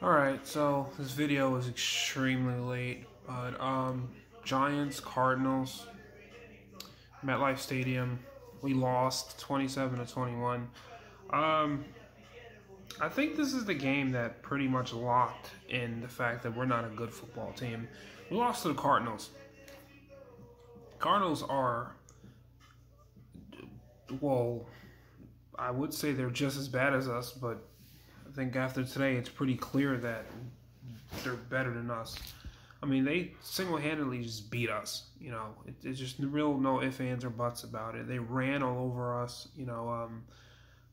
Alright, so this video is extremely late, but um, Giants, Cardinals, MetLife Stadium, we lost 27 to 21. Um, I think this is the game that pretty much locked in the fact that we're not a good football team. We lost to the Cardinals. Cardinals are, well, I would say they're just as bad as us, but think after today, it's pretty clear that they're better than us. I mean, they single-handedly just beat us. You know, it, it's just real no ifs, ands, or buts about it. They ran all over us. You know, um,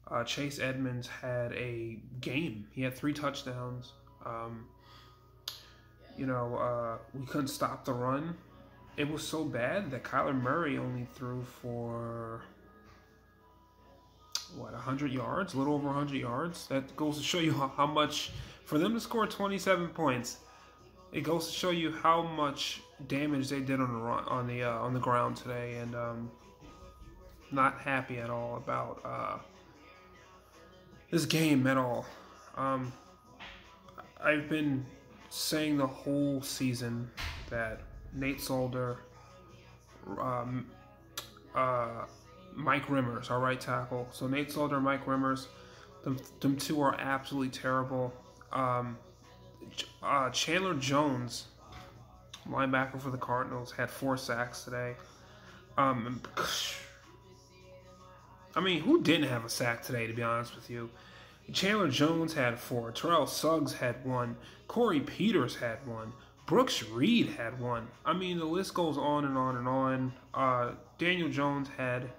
uh, Chase Edmonds had a game. He had three touchdowns. Um, you know, uh, we couldn't stop the run. It was so bad that Kyler Murray only threw for what 100 yards, a little over 100 yards. That goes to show you how, how much for them to score 27 points. It goes to show you how much damage they did on the on the uh, on the ground today, and um, not happy at all about uh, this game at all. Um, I've been saying the whole season that Nate Solder, um, uh, Mike Remmers, our right tackle. So Nate Solder, Mike Remmers, them, them two are absolutely terrible. Um, uh, Chandler Jones, linebacker for the Cardinals, had four sacks today. Um, I mean, who didn't have a sack today, to be honest with you? Chandler Jones had four. Terrell Suggs had one. Corey Peters had one. Brooks Reed had one. I mean, the list goes on and on and on. Uh, Daniel Jones had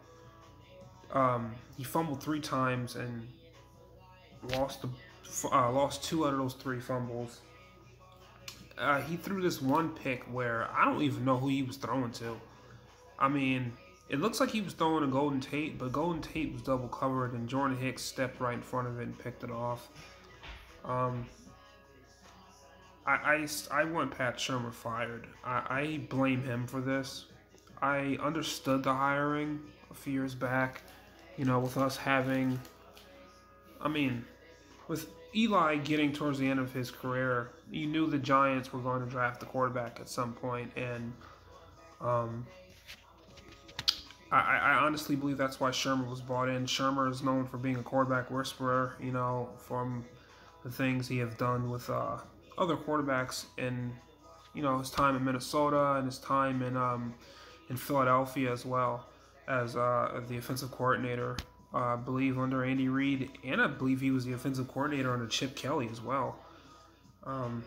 um, he fumbled three times and lost the uh, lost two out of those three fumbles. Uh, he threw this one pick where I don't even know who he was throwing to. I mean, it looks like he was throwing a Golden Tate, but Golden Tate was double covered, and Jordan Hicks stepped right in front of it and picked it off. Um, I, I, I want Pat Shurmur fired. I, I blame him for this. I understood the hiring a few years back you know, with us having, I mean, with Eli getting towards the end of his career, you knew the Giants were going to draft the quarterback at some point, and um, I, I honestly believe that's why Shurmur was brought in. Shurmur is known for being a quarterback whisperer, you know, from the things he has done with uh, other quarterbacks in, you know, his time in Minnesota and his time in um, in Philadelphia as well as uh, the offensive coordinator, uh, I believe under Andy Reid, and I believe he was the offensive coordinator under Chip Kelly as well. Um,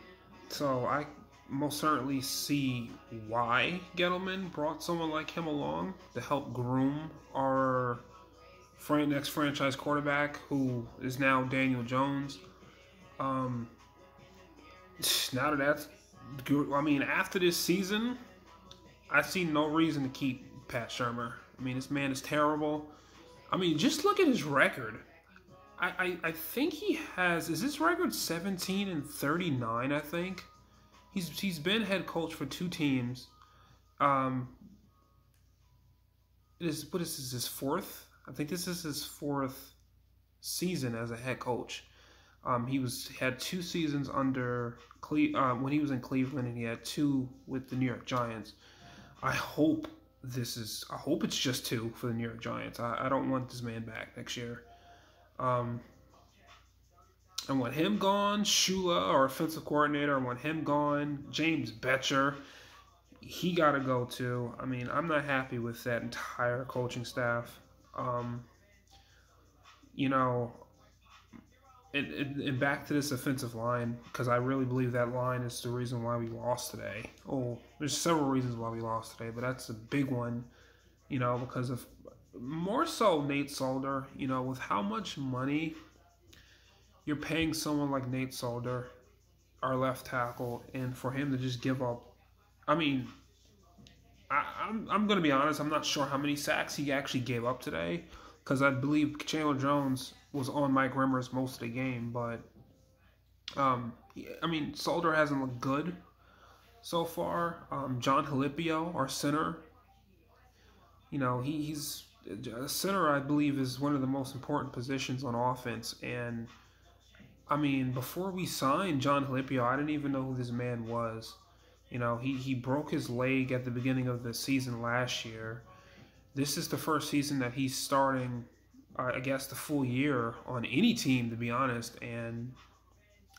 so I most certainly see why Gettleman brought someone like him along to help groom our next franchise quarterback, who is now Daniel Jones. Um, now that that's, I mean, after this season, I see no reason to keep Pat Shurmur. I mean, this man is terrible. I mean, just look at his record. I, I, I think he has is his record 17 and 39, I think. He's he's been head coach for two teams. Um it is what is this his fourth? I think this is his fourth season as a head coach. Um, he was had two seasons under Cle- uh, when he was in Cleveland, and he had two with the New York Giants. I hope this is. I hope it's just two for the New York Giants. I, I don't want this man back next year. Um, I want him gone. Shula, our offensive coordinator, I want him gone. James Bettcher, he got to go too. I mean, I'm not happy with that entire coaching staff. Um, you know, and, and, back to this offensive line because I really believe that line is the reason why we lost today. Oh, there's several reasons why we lost today, but that's a big one. You know, because of more so Nate Solder. You know, with how much money you're paying someone like Nate Solder, our left tackle, and for him to just give up. I mean, I, I'm I'm gonna be honest. I'm not sure how many sacks he actually gave up today because I believe Chandler Jones was on Mike Remmers most of the game, but um, I mean Solder hasn't looked good so far. Um, Jon Halapio, our center, you know he, he's center. I believe is one of the most important positions on offense, and I mean, before we signed Jon Halapio, I didn't even know who this man was. You know, he, he broke his leg at the beginning of the season last year. This is the first season that he's starting, I guess, the full year on any team, to be honest. And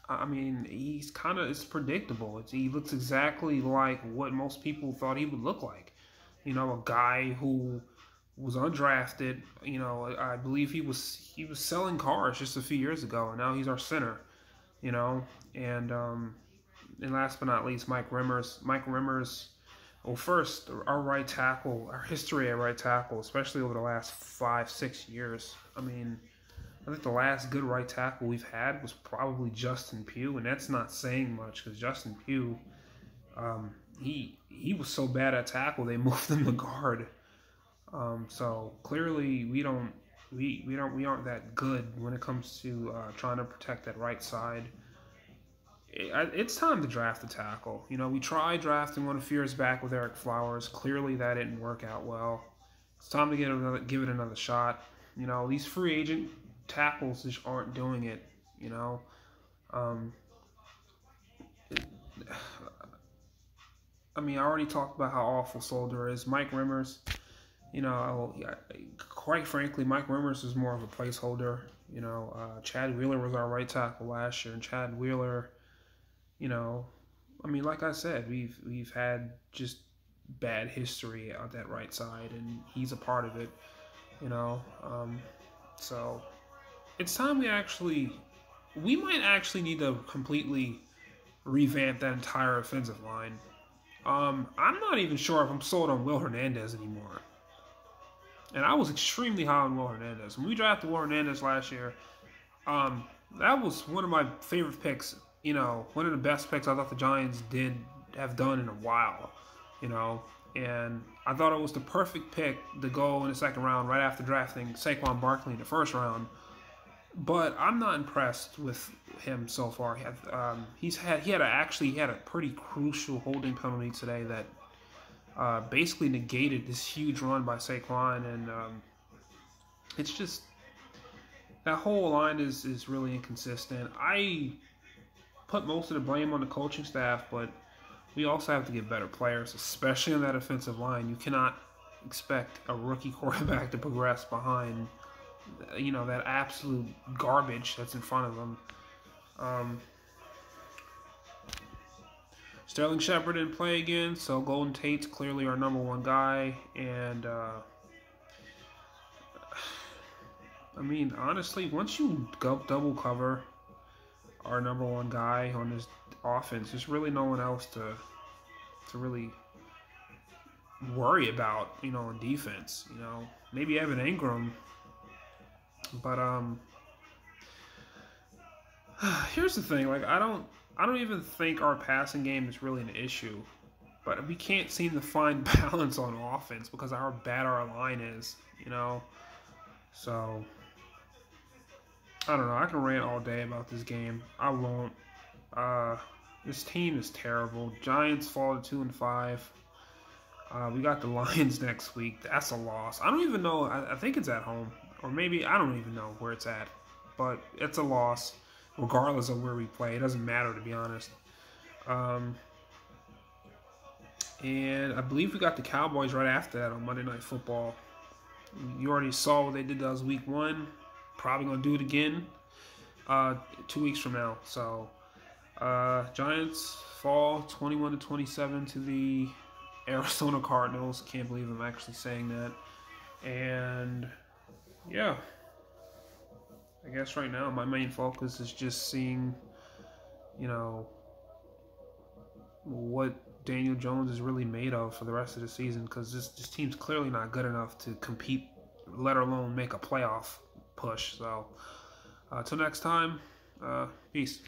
I mean, he's kind of it's predictable. It's, he looks exactly like what most people thought he would look like. You know, a guy who was undrafted. You know, I believe he was he was selling cars just a few years ago, and now he's our center. You know, and um, and last but not least, Mike Remmers. Mike Remmers. Well, first, our right tackle, our history at right tackle, especially over the last five, six years. I mean, I think the last good right tackle we've had was probably Justin Pugh, and that's not saying much because Justin Pugh, um, he he was so bad at tackle they moved him to guard. Um, so clearly we don't we, we don't we aren't that good when it comes to uh, trying to protect that right side. It, it's time to draft a tackle. You know, we tried drafting one of Fears back with Ereck Flowers. Clearly that didn't work out well. It's time to get another give it another shot. You know, these free agent tackles just aren't doing it. You know, um, I mean, I already talked about how awful Solder is. Mike Remmers, you know, quite frankly, Mike Remmers is more of a placeholder. You know, uh, Chad Wheeler was our right tackle last year, and Chad Wheeler, you know, I mean, like I said, we've we've had just bad history on that right side, and he's a part of it. You know, um, so it's time we actually, we might actually need to completely revamp that entire offensive line. Um, I'm not even sure if I'm sold on Will Hernandez anymore. And I was extremely high on Will Hernandez. When we drafted Will Hernandez last year, um, that was one of my favorite picks. You know, one of the best picks I thought the Giants did have done in a while. You know, and I thought it was the perfect pick to go in the second round right after drafting Saquon Barkley in the first round but I'm not impressed with him so far. He had, um, he's had he had a, actually he had a pretty crucial holding penalty today that uh, basically negated this huge run by Saquon, and um, it's just that whole line is is really inconsistent. I put most of the blame on the coaching staff, but we also have to get better players, especially on that offensive line. You cannot expect a rookie quarterback to progress behind you know, that absolute garbage that's in front of them. Um, Sterling Shepard didn't play again, so Golden Tate's clearly our number one guy. And, uh, I mean, honestly, once you go double cover our number one guy on this offense, there's really no one else to to really worry about, you know, in defense. You know, maybe Evan Engram, but um, here's the thing: like I don't, I don't even think our passing game is really an issue. But we can't seem to find balance on offense because how bad our line is, you know. So I don't know. I can rant all day about this game. I won't. Uh, this team is terrible. Giants fall to two and five. Uh, we got the Lions next week. That's a loss. I don't even know. I, I think it's at home or maybe I don't even know where it's at, but it's a loss regardless of where we play. It doesn't matter to be honest. Um, and I believe we got the Cowboys right after that on Monday Night Football. You already saw what they did that was week one. Probably gonna do it again uh, two weeks from now. So uh, Giants fall 21 to 27 to the Arizona Cardinals. Can't believe I'm actually saying that. And yeah, I guess right now my main focus is just seeing, you know, what Daniel Jones is really made of for the rest of the season because this, this team's clearly not good enough to compete, let alone make a playoff push. So, uh, until next time, uh, peace.